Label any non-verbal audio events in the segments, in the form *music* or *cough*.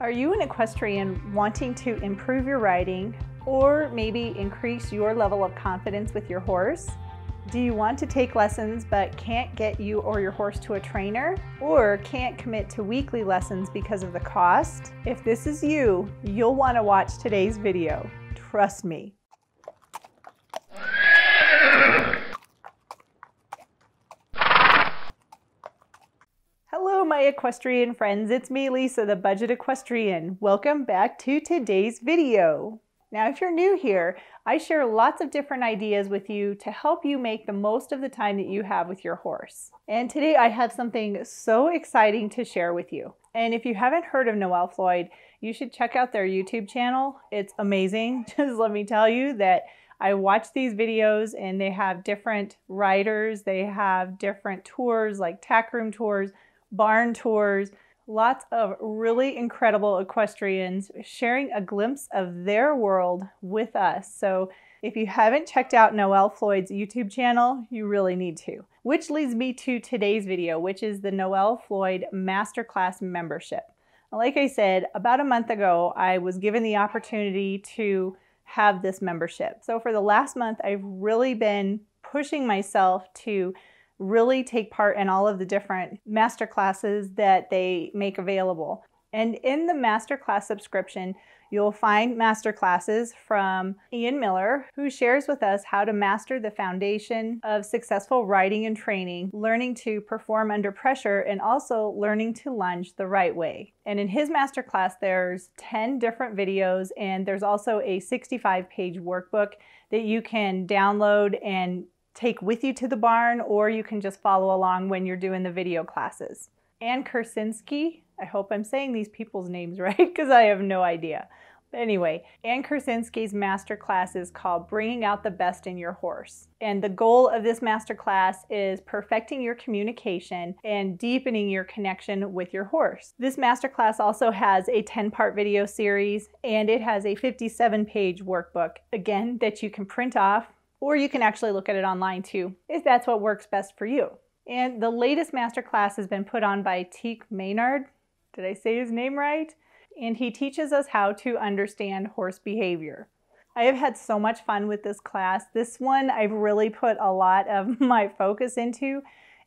Are you an equestrian wanting to improve your riding or maybe increase your level of confidence with your horse? Do you want to take lessons but can't get you or your horse to a trainer? Or can't commit to weekly lessons because of the cost? If this is you, you'll want to watch today's video. Trust me. my equestrian friends, it's me Lisa, the Budget Equestrian. Welcome back to today's video. Now if you're new here, I share lots of different ideas with you to help you make the most of the time that you have with your horse. And today I have something so exciting to share with you. And if you haven't heard of Noelle Floyd, you should check out their YouTube channel. It's amazing. *laughs* Just let me tell you that I watch these videos and they have different riders, they have different tours like tack room tours, barn tours, lots of really incredible equestrians sharing a glimpse of their world with us. So if you haven't checked out Noelle Floyd's YouTube channel, you really need to. Which leads me to today's video, which is the Noelle Floyd Masterclass membership. Like I said, about a month ago, I was given the opportunity to have this membership. So for the last month, I've really been pushing myself to really take part in all of the different master classes that they make available. And in the masterclass subscription, you'll find master classes from Ian Millar, who shares with us how to master the foundation of successful riding and training, learning to perform under pressure, and also learning to lunge the right way. And in his masterclass, there's 10 different videos, and there's also a 65 page workbook that you can download and take with you to the barn, or you can just follow along when you're doing the video classes. Anne Kursinski, I hope I'm saying these people's names *laughs* right because I have no idea. But anyway, Anne Kursinski's master class is called Bringing Out the Best in Your Horse. And the goal of this master class is perfecting your communication and deepening your connection with your horse. This master class also has a 10 part video series and it has a 57 page workbook, again, that you can print off or you can actually look at it online too, if that's what works best for you. And the latest masterclass has been put on by Tik Maynard. Did I say his name right? And he teaches us how to understand horse behavior. I have had so much fun with this class. This one I've really put a lot of *laughs* my focus into,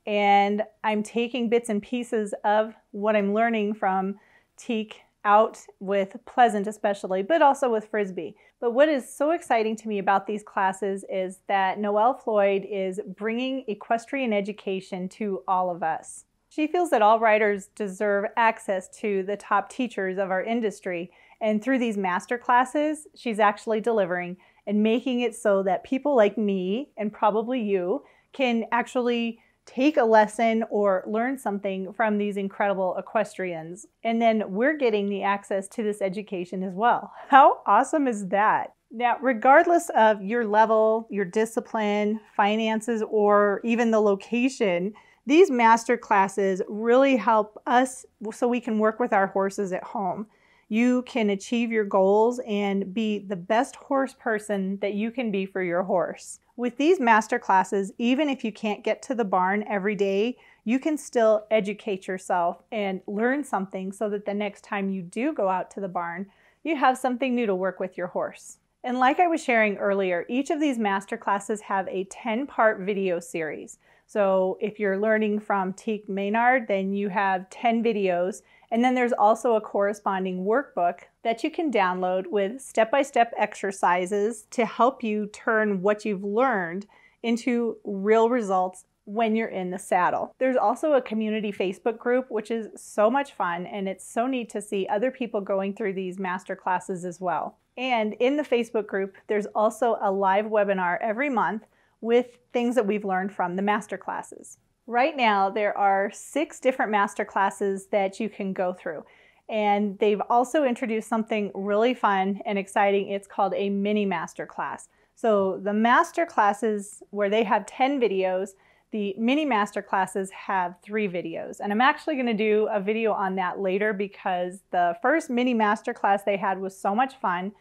and I'm taking bits and pieces of what I'm learning from Tik out with Plezant especially, but also with Frisbee. But what is so exciting to me about these classes is that Noelle Floyd is bringing equestrian education to all of us. She feels that all riders deserve access to the top teachers of our industry, and through these master classes, she's actually delivering and making it so that people like me and probably you can actually take a lesson or learn something from these incredible equestrians. And then we're getting the access to this education as well. How awesome is that? Now, regardless of your level, your discipline, finances, or even the location, these master classes really help us so we can work with our horses at home. You can achieve your goals and be the best horse person that you can be for your horse. With these master classes, even if you can't get to the barn every day, you can still educate yourself and learn something so that the next time you do go out to the barn, you have something new to work with your horse. And like I was sharing earlier, each of these master classes have a 10 part video series. So if you're learning from Tik Maynard, then you have 10 videos and then there's also a corresponding workbook that you can download with step-by-step exercises to help you turn what you've learned into real results when you're in the saddle. There's also a community Facebook group, which is so much fun, and it's so neat to see other people going through these master classes as well. And in the Facebook group, there's also a live webinar every month with things that we've learned from the master classes. Right now, there are six different master classes that you can go through. And they've also introduced something really fun and exciting. It's called a mini master class. So the master classes where they have 10 videos, the mini master classes have three videos. And I'm actually gonna do a video on that later because the first mini master class they had was so much fun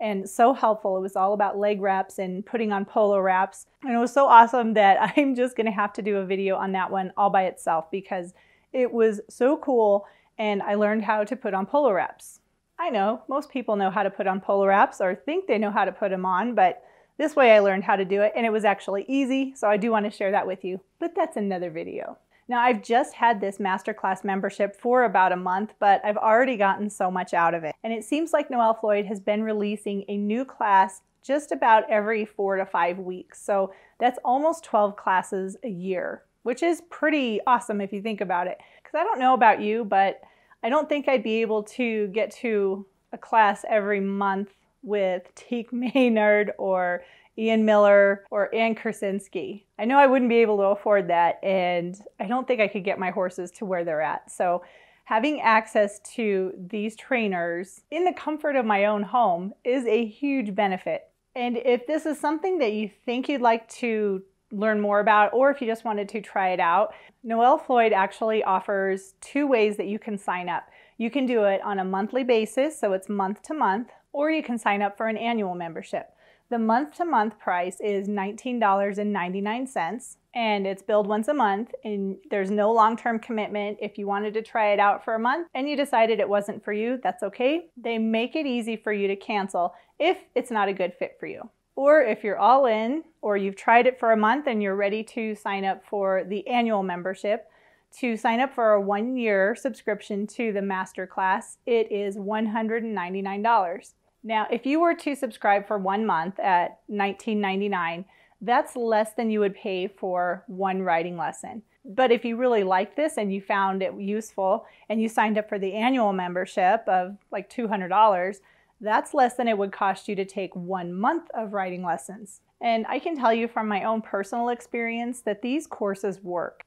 and so helpful. It was all about leg wraps and putting on polo wraps. And it was so awesome that *laughs* I'm just to have to do a video on that one all by itself because it was so cool and I learned how to put on polo wraps. I know most people know how to put on polo wraps or think they know how to put them on, but this way I learned how to do it and it was actually easy, so I do want to share that with you, but that's another video. Now I've just had this masterclass membership for about a month, but I've already gotten so much out of it. And it seems like Noelle Floyd has been releasing a new class just about every four to five weeks. So that's almost 12 classes a year, which is pretty awesome if you think about it. Because I don't know about you, but I don't think I'd be able to get to a class every month with Tik Maynard or Ian Millar or Anne Kursinski. I know I wouldn't be able to afford that, and I don't think I could get my horses to where they're at. So having access to these trainers in the comfort of my own home is a huge benefit. And if this is something that you think you'd like to learn more about, or if you just wanted to try it out, Noelle Floyd actually offers two ways that you can sign up. You can do it on a monthly basis, so it's month to month, or you can sign up for an annual membership. The month to month price is $19.99 and it's billed once a month and there's no long-term commitment. If you wanted to try it out for a month and you decided it wasn't for you, that's okay. They make it easy for you to cancel if it's not a good fit for you. Or if you're all in or you've tried it for a month and you're ready to sign up for the annual membership, to sign up for a one year subscription to the masterclass, it is $199. Now, if you were to subscribe for one month at $19.99, that's less than you would pay for one riding lesson. But if you really like this and you found it useful and you signed up for the annual membership of like $200, that's less than it would cost you to take one month of riding lessons. And I can tell you from my own personal experience that these courses work.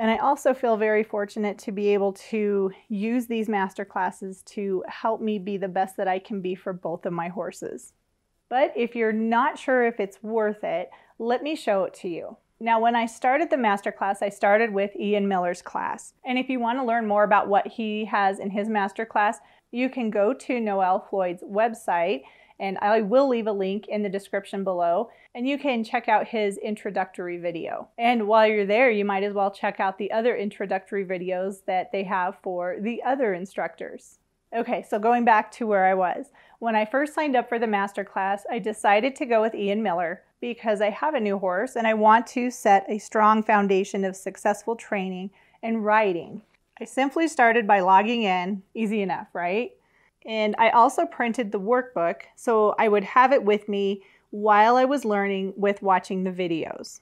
And I also feel very fortunate to be able to use these master classes to help me be the best that I can be for both of my horses. But if you're not sure if it's worth it, let me show it to you. Now, when I started the masterclass, I started with Ian Millar's class. And if you want to learn more about what he has in his masterclass, you can go to Noelle Floyd's website and I will leave a link in the description below and you can check out his introductory video. And while you're there, you might as well check out the other introductory videos that they have for the other instructors. Okay, so going back to where I was. When I first signed up for the masterclass, I decided to go with Ian Millar because I have a new horse and I want to set a strong foundation of successful training and riding. I simply started by logging in, easy enough, right? And I also printed the workbook so I would have it with me while I was learning with watching the videos.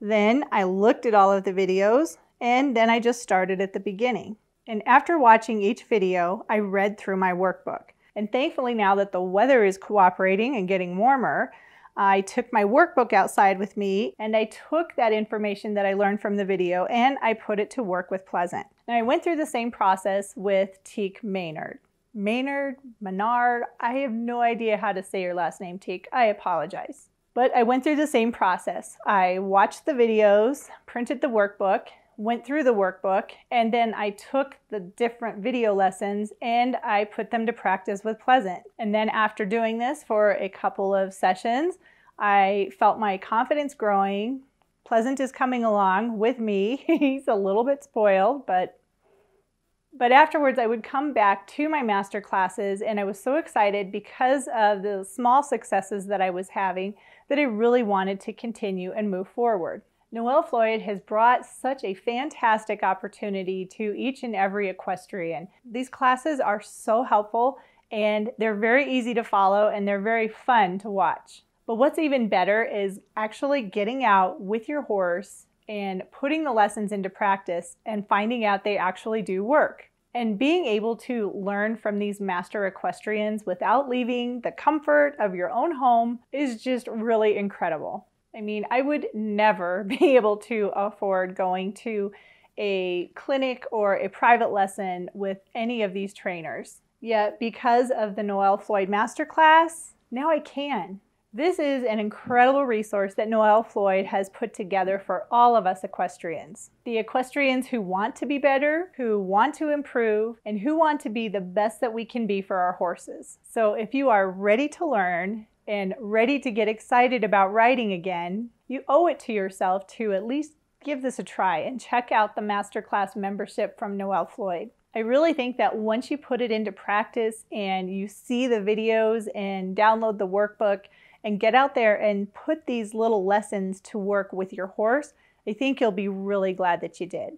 Then I looked at all of the videos and then I just started at the beginning. And after watching each video, I read through my workbook. And thankfully now that the weather is cooperating and getting warmer, I took my workbook outside with me and I took that information that I learned from the video and I put it to work with Plezant. And I went through the same process with Tik Maynard. Maynard, Menard, I have no idea how to say your last name, Tik. I apologize. But I went through the same process. I watched the videos, printed the workbook, went through the workbook, and then I took the different video lessons and I put them to practice with Plezant. And then after doing this for a couple of sessions, I felt my confidence growing. Plezant is coming along with me. *laughs* He's a little bit spoiled, but but afterwards, I would come back to my master classes, and I was so excited because of the small successes that I was having that I really wanted to continue and move forward. Noelle Floyd has brought such a fantastic opportunity to each and every equestrian. These classes are so helpful and they're very easy to follow and they're very fun to watch. But what's even better is actually getting out with your horse and putting the lessons into practice and finding out they actually do work. And being able to learn from these master equestrians without leaving the comfort of your own home is just really incredible. I mean, I would never *laughs* be able to afford going to a clinic or a private lesson with any of these trainers. Yet, because of the Noelle Floyd Masterclass, now I can. This is an incredible resource that Noelle Floyd has put together for all of us equestrians. The equestrians who want to be better, who want to improve, and who want to be the best that we can be for our horses. So if you are ready to learn and ready to get excited about riding again, you owe it to yourself to at least give this a try and check out the masterclass membership from Noelle Floyd. I really think that once you put it into practice and you see the videos and download the workbook and get out there and put these little lessons to work with your horse, I think you'll be really glad that you did.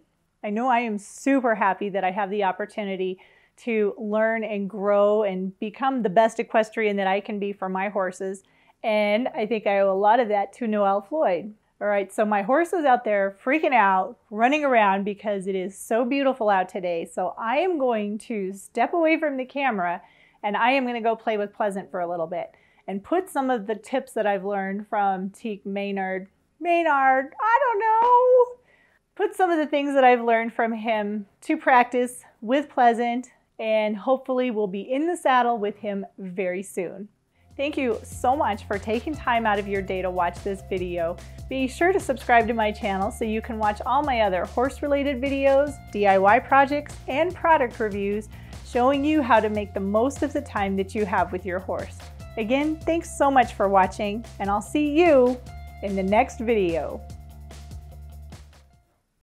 I know I am super happy that I have the opportunity to learn and grow and become the best equestrian that I can be for my horses. And I think I owe a lot of that to Noelle Floyd. All right, so my horse is out there freaking out, running around because it is so beautiful out today. So I am going to step away from the camera and I am going to go play with Plezant for a little bit and put some of the tips that I've learned from Tik Maynard. Maynard, I don't know. Put some of the things that I've learned from him to practice with Plezant and hopefully we'll be in the saddle with him very soon. Thank you so much for taking time out of your day to watch this video. Be sure to subscribe to my channel so you can watch all my other horse-related videos, DIY projects, and product reviews showing you how to make the most of the time that you have with your horse. Again, thanks so much for watching, and I'll see you in the next video.